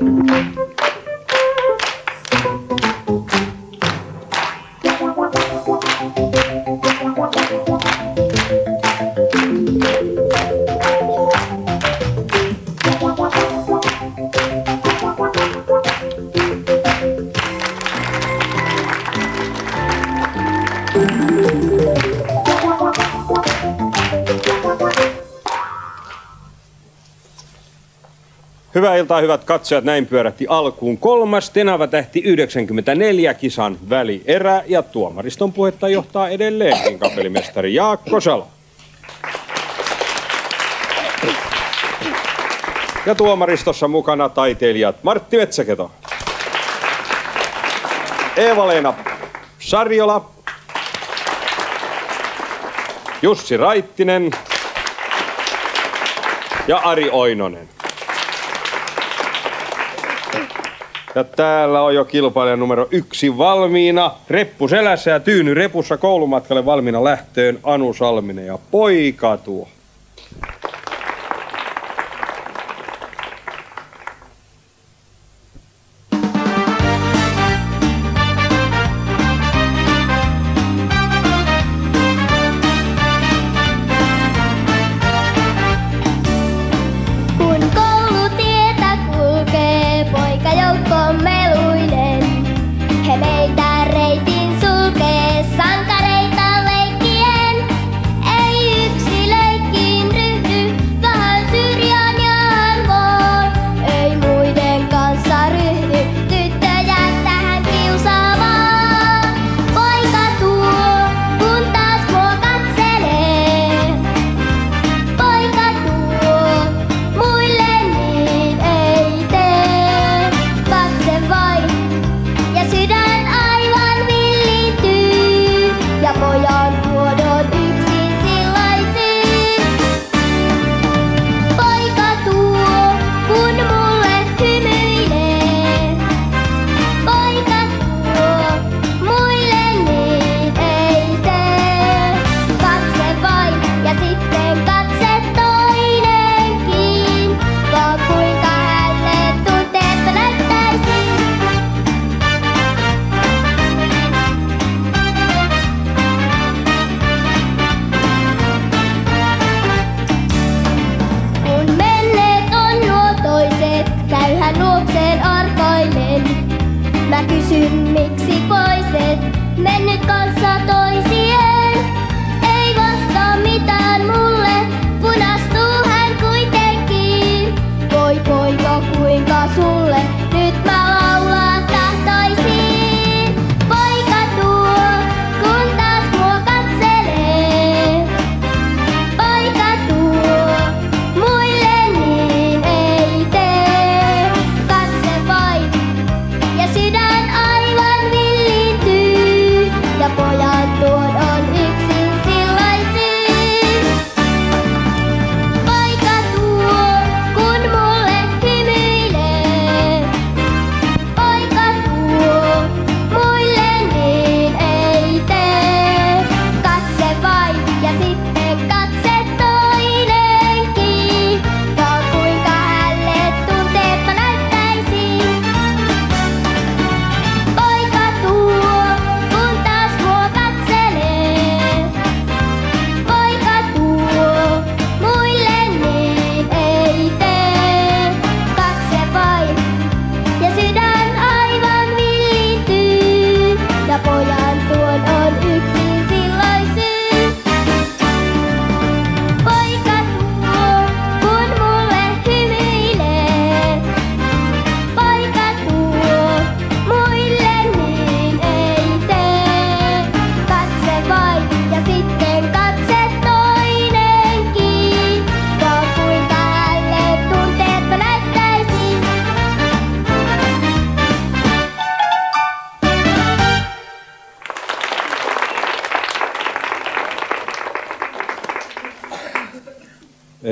Música iltaa, hyvät katsojat. Näin pyörähti alkuun kolmas Tenava tähti 94 kisan välierä ja tuomariston puhetta johtaa edelleen kapellimestari Jaakko Salo. Ja tuomaristossa mukana taiteilijat Martti Metsäketo, Eeva-Leena Sarjola, Jussi Raittinen ja Ari Oinonen. Ja täällä on jo kilpailija numero yksi valmiina. Reppu selässä ja tyyny repussa koulumatkalle valmiina lähtöön Anu Salminen ja poika tuo.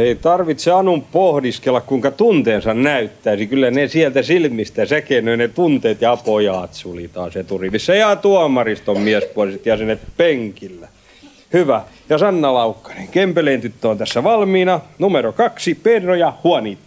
Ei tarvitse Anun pohdiskella, kuinka tunteensa näyttäisi. Kyllä ne sieltä silmistä säkenöi ne tunteet ja pojat taas eturivissä. Ja tuomariston miespuoliset jäsenet penkillä. Hyvä. Ja Sanna Laukkanen, Kempeleen tyttö on tässä valmiina. Numero kaksi, Pedro ja Juanita.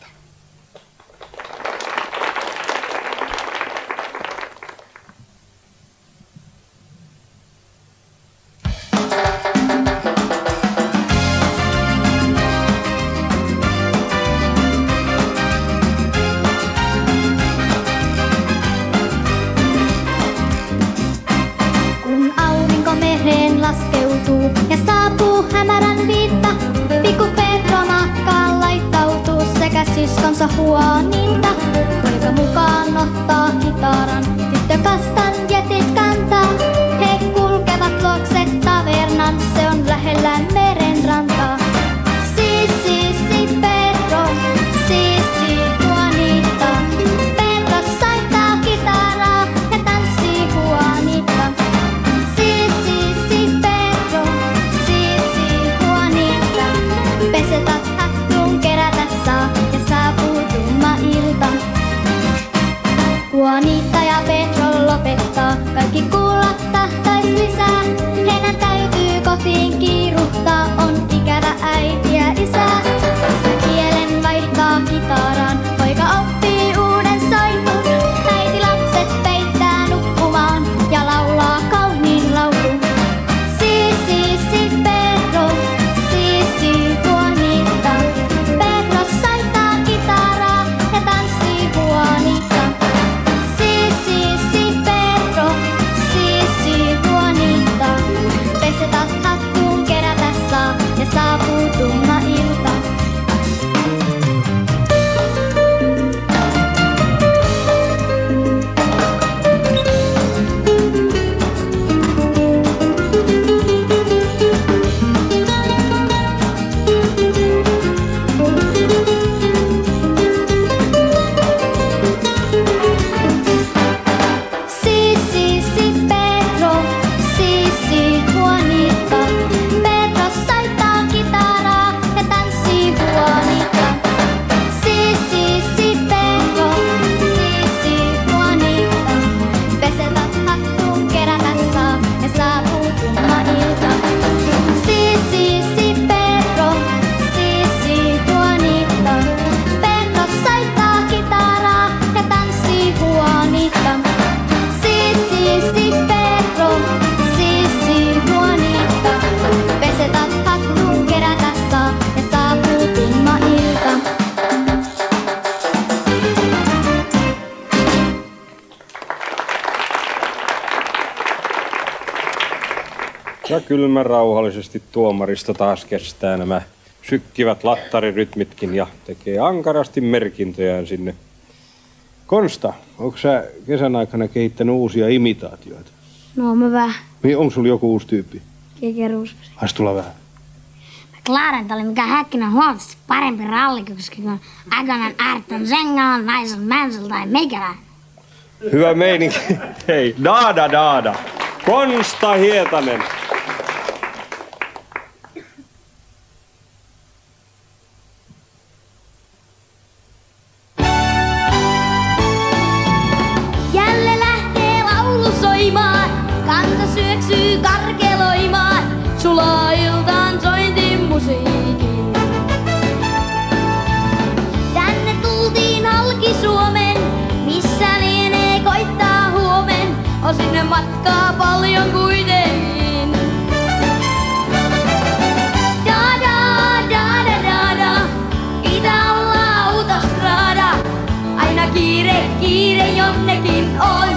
kylmän rauhallisesti tuomarista taas kestää nämä sykkivät lattarirytmitkin ja tekee ankarasti merkintöjään sinne. Konsta, onko sä kesän aikana kehittänyt uusia imitaatioita? No mä vähän. Niin, onko sulla joku uusi tyyppi? Keke Ruusperi. Ais tulla vähän. Clarent oli mikä häkkinen huomattavasti parempi ralli, koska kun aikanaan Ayrton Sengal, naisen Mansell tai meikäläinen. Hyvä meininki. Hei, daada daada. Konsta Hietanen. kiire jonnekin on.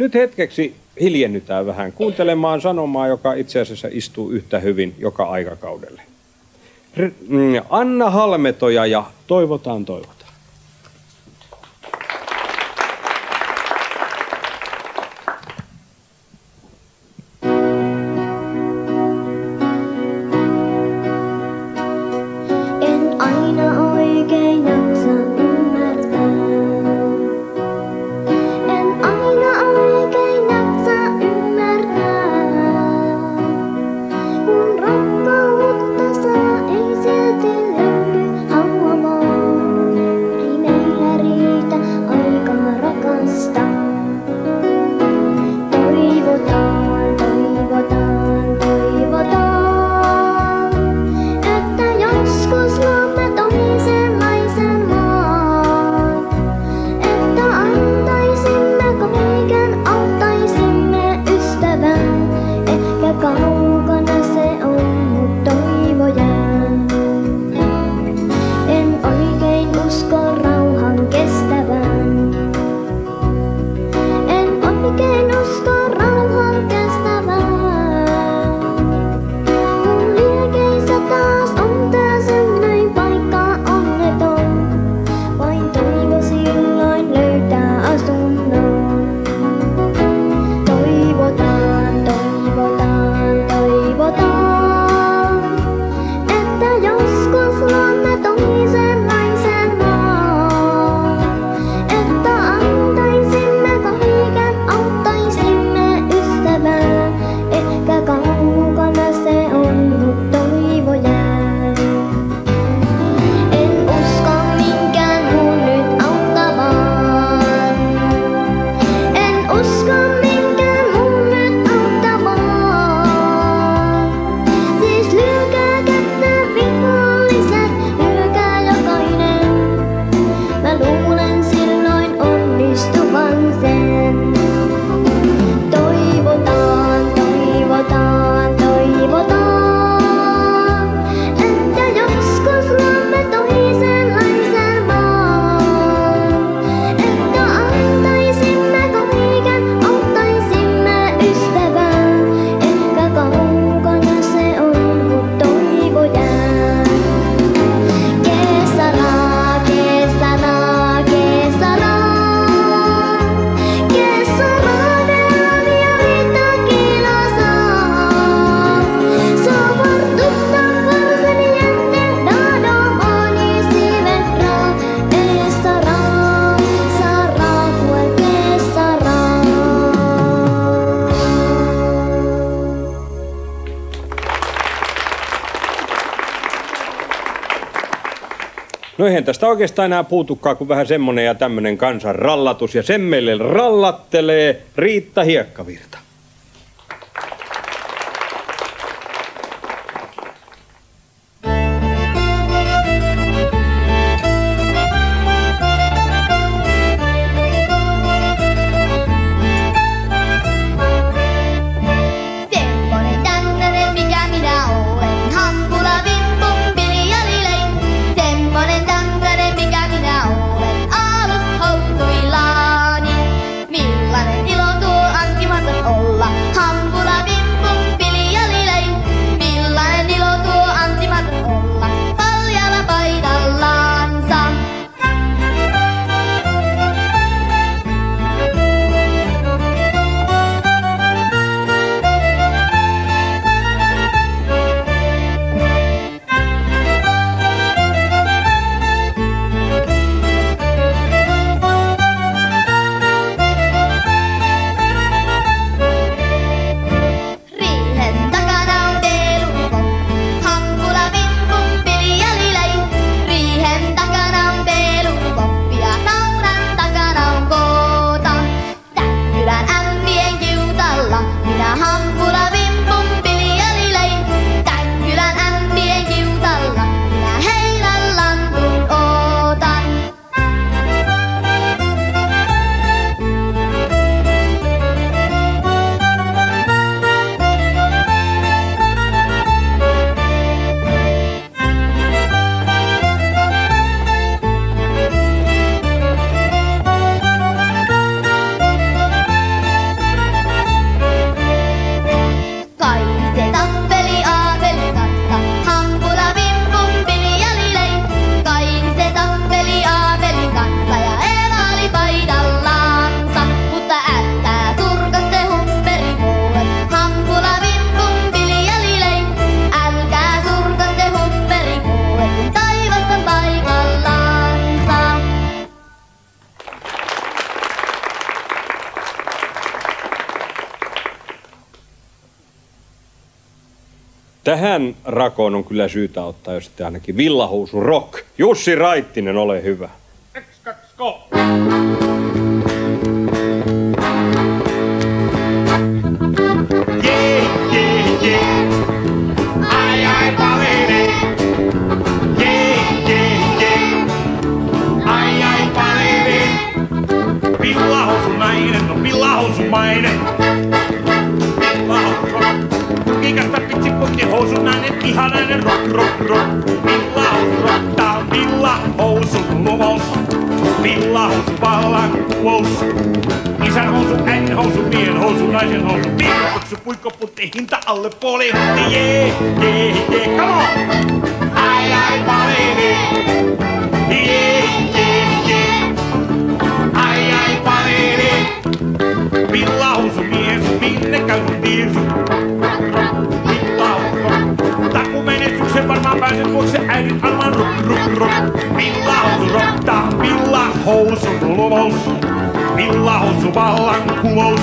Nyt hetkeksi hiljennytään vähän kuuntelemaan sanomaa, joka itse asiassa istuu yhtä hyvin joka aikakaudelle. Mm, Anna Halmetoja ja toivotaan toivotaan. No eihän tästä oikeastaan enää puutukaan kuin vähän semmonen ja tämmönen kansan rallatus. Ja sen meille rallattelee Riitta Hiekkavirta. Tähän rakoon on kyllä syytä ottaa jo sitten ainakin villahousu rock. Jussi Raittinen, ole hyvä. Ai, ai. Ai, ai, palele. Villahousunainen, no villahousumainen. Kiikasta pitsi putti housunainen, ihanainen rock, rock, rock. Villahousu rocktaa, villahousun luvous. Villahousu vallankumous. Isän housu, äidin housu, mien housu, naisen housu, piirroksu, puikko, putti, hinta alle puoli hunti, jee, jee, jee, come on! Ai, ai, palele, jee, jee, jee, ai, ai, palele, villahousu, mies, minne käy sun tiesu? Pääset vuoksi äidin armaan rock, rock, rock. Villahousu rocktaa, villahousun luvous. Villahousu vallankumous.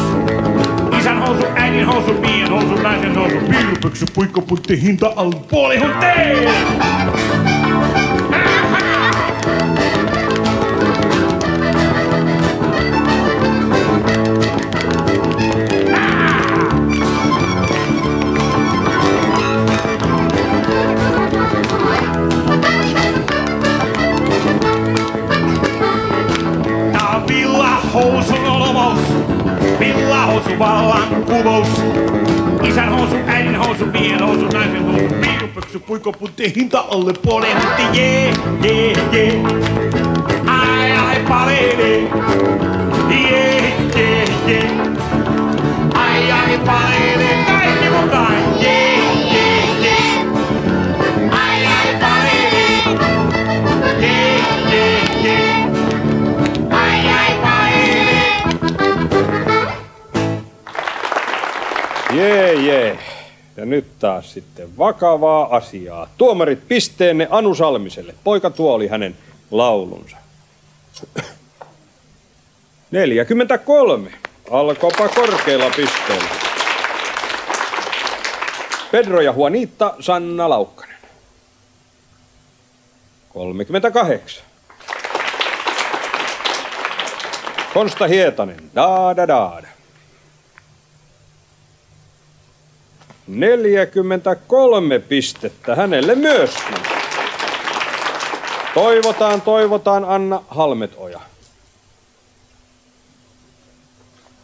Isän housu, äidin housu, mien housu, naisen housu. Piirrypöksy, puikko, putti, hinta alle puoli hunteen. Puikko, putti, hinta alle puoli hunti. Jee, jee, jee. Ai, ai, palele. Jee, jee, jee. Nyt taas sitten vakavaa asiaa. Tuomarit pisteenne Anu Salmiselle. Poika tuo oli hänen laulunsa. 43. Alkopa korkeilla pisteillä. Pedro ja Juanita Sanna Laukkanen. 38. Konsta Hietanen. Daada daada. 43 pistettä hänelle myöskin. Toivotaan, toivotaan Anna Halmetoja.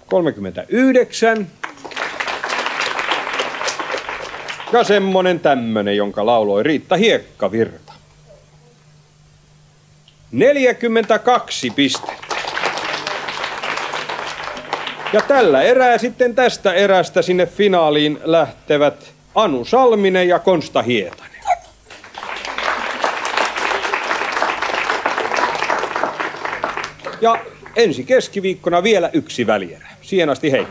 39. Ja semmonen tämmönen, jonka lauloi Riitta Hiekkavirta. 42 pistettä. Ja tällä erää sitten tästä erästä sinne finaaliin lähtevät Anu Salminen ja Konsta Hietanen. Ja ensi keskiviikkona vielä yksi välierä. Siihen asti hei.